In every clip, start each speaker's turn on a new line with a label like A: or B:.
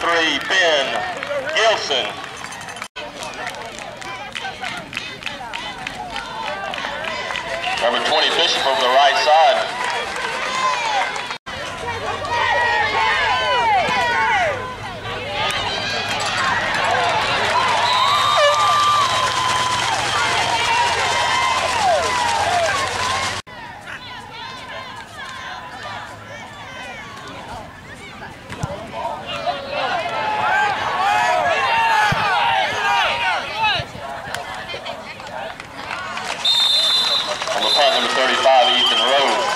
A: three, Ben Gilson. Number 20, Bishop over the right side. On the punt, number 35, Ethan Rose.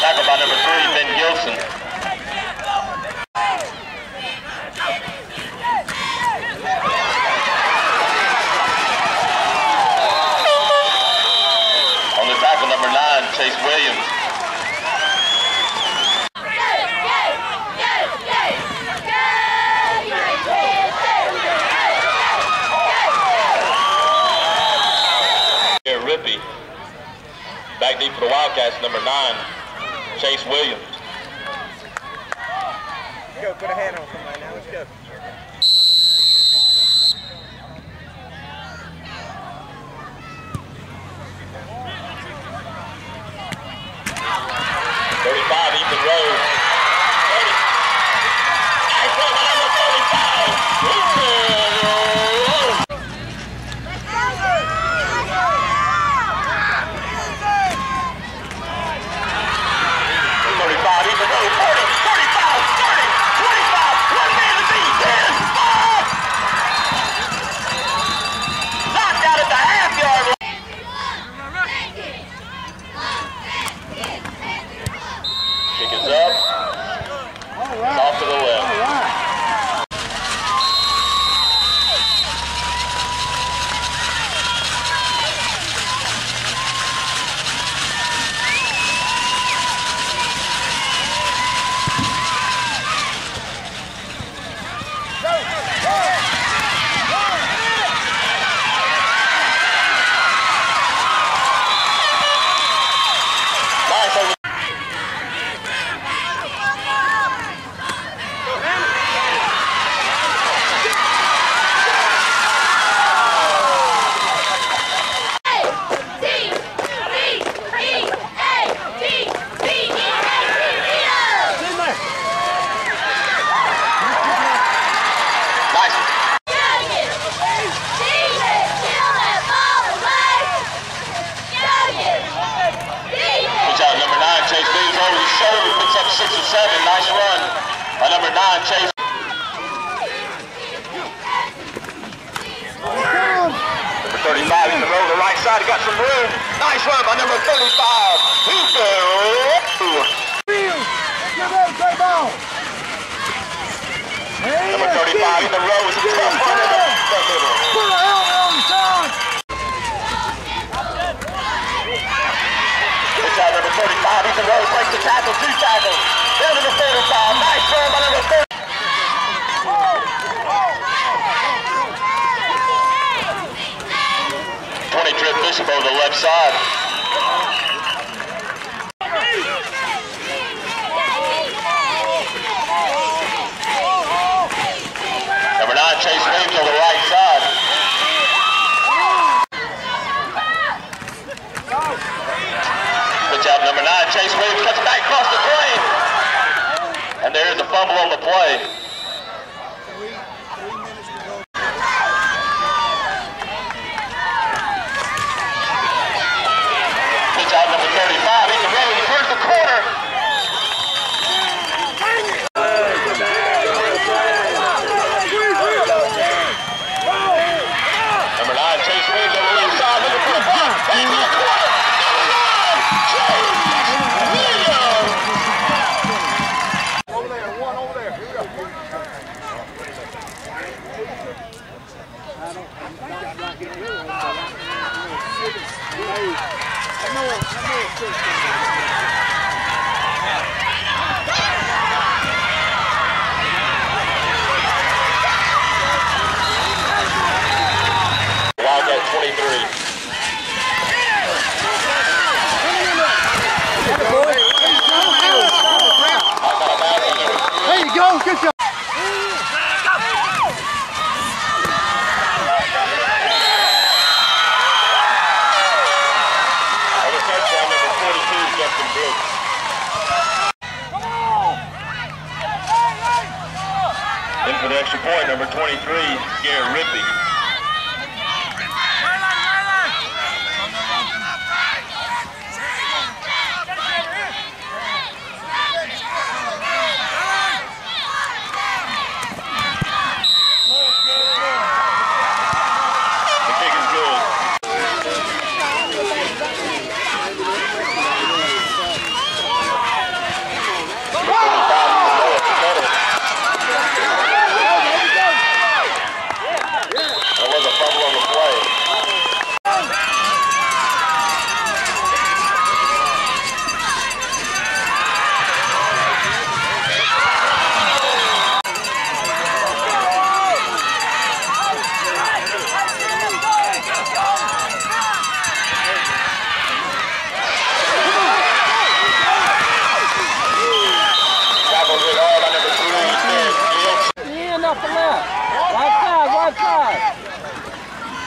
A: Tackled by number three, Ben Gilson. On the tackle, number nine, Chase Williams. Here, Rippy. Deep for the Wildcats, number nine, Chase Williams.
B: Go, put a hand on somebody now. Let's go.
A: Thirty-five, Ethan Rose. Thirty. Nice run by number thirty-five, Ethan Rose. Thirty-five, Ethan Rose. Forty, forty-five, thirty, twenty-five. One man to beat. Ten, five. Knocked out at the half-yard line. Kick is up. It's off to the left. Nice over Nice. Good job, number nine, Chase Williams over his shoulder, picks up six or seven. Nice run by number nine, Chase. Number 35 in the road, the right side, he got some room. Nice run by number 35, Hooper. Number 35 in the a tough in the middle. Good job, number 35. Ethan Rose breaks the tackle, two tackles. Down to the 35. Nice run by number 30. Trip Bishop over the left side. Number nine, Chase Williams on the right side. Good job, number nine, Chase Williams cuts back across the plane. And there's a fumble on the play. Good job, number 35. He can run, he turns the corner. Number nine, Chase Williams on the left side, looking for the block. Back in the corner. Number nine, Chase Williams.
B: Over there, one over there. Here we go.
A: In for the extra point, number 23, Garrett Rippey. The kick is good. That was a fumble on the play. Tackled it hard on number three, Ted Fields.
C: In off the left. Right side, right side.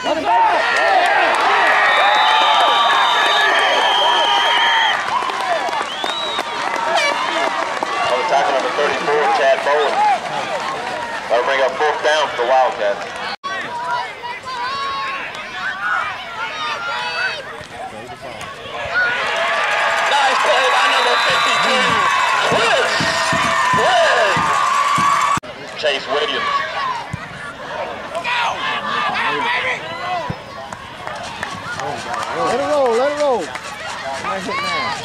C: Let him back.
A: On the tackle number 34, Chad Bowen. That'll bring up fourth down for the Wildcats. Nice play by number 52, Chris Webb. Chase Williams.
C: Let it roll, let it roll. Nice hit man.